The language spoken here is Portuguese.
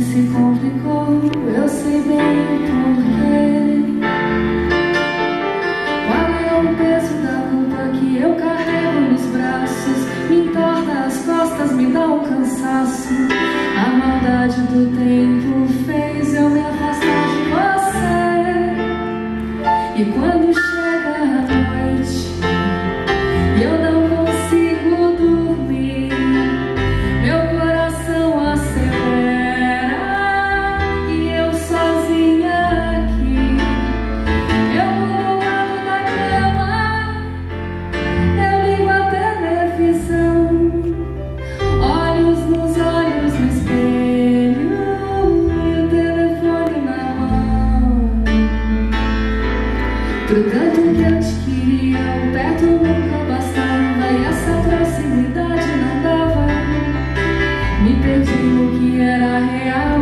se complicou, eu sei bem porquê. É. Qual é o peso da culpa que eu carrego nos braços? Me entorna as costas, me dá um cansaço. A maldade do tempo fez eu me afastar de você. E quando chega a noite. Trocando tanto que eu te queria, o perto nunca passava E essa proximidade não dava. Me perdi o que era real.